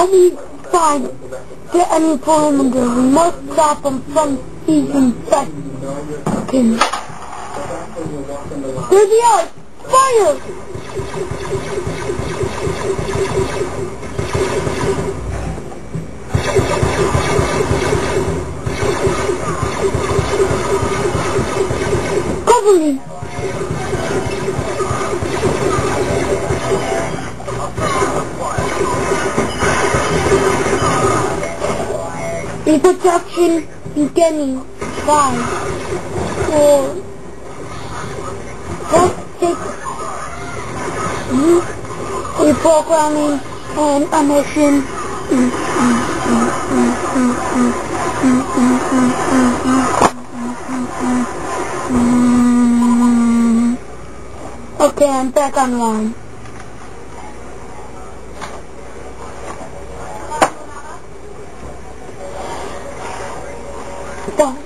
Help me find any perimeter. We must stop them from these infections. There's the ice! Fire! Cover me! Reproduction beginning. Five, four, let's take reprogramming and a mission. Okay, I'm back online. Done.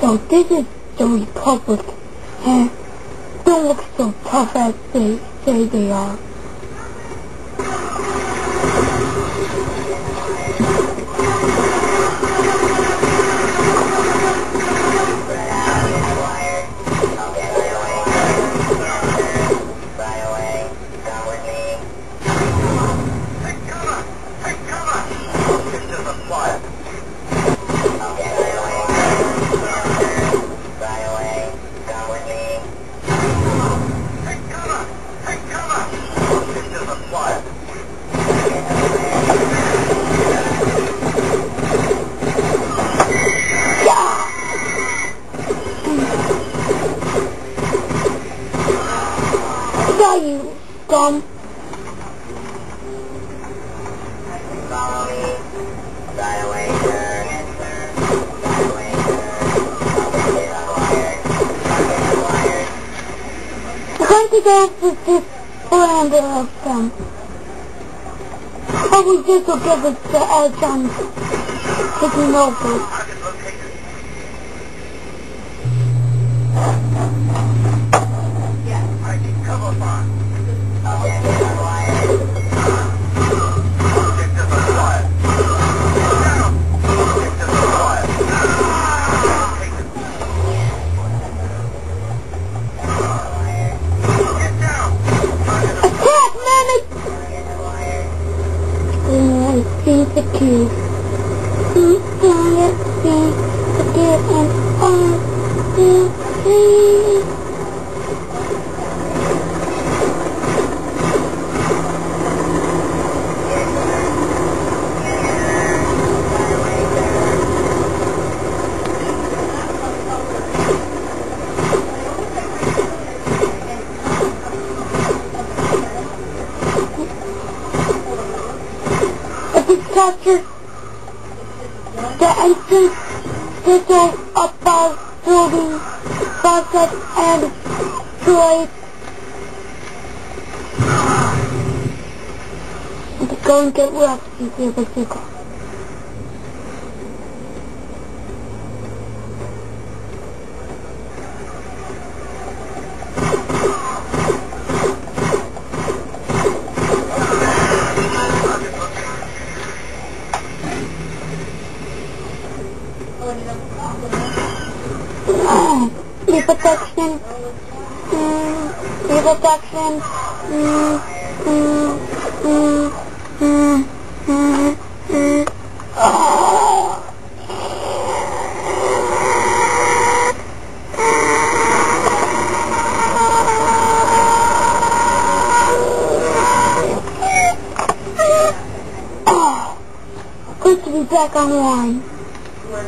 So this is the Republic, and don't look so tough as they say they are. Die, you going to dance with this veranda of them. Probably this will give us the edge on taking over. Hmm, I see the cube and the the entrance pistol above building faucet and destroy it. Go and get rough and see if it's The protection. Mm, the protection. Good to be back online. Mm.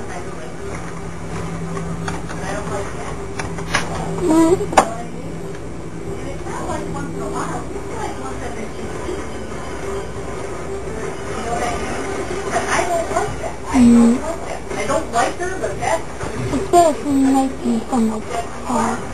I don't like her, but that's better for making from the car.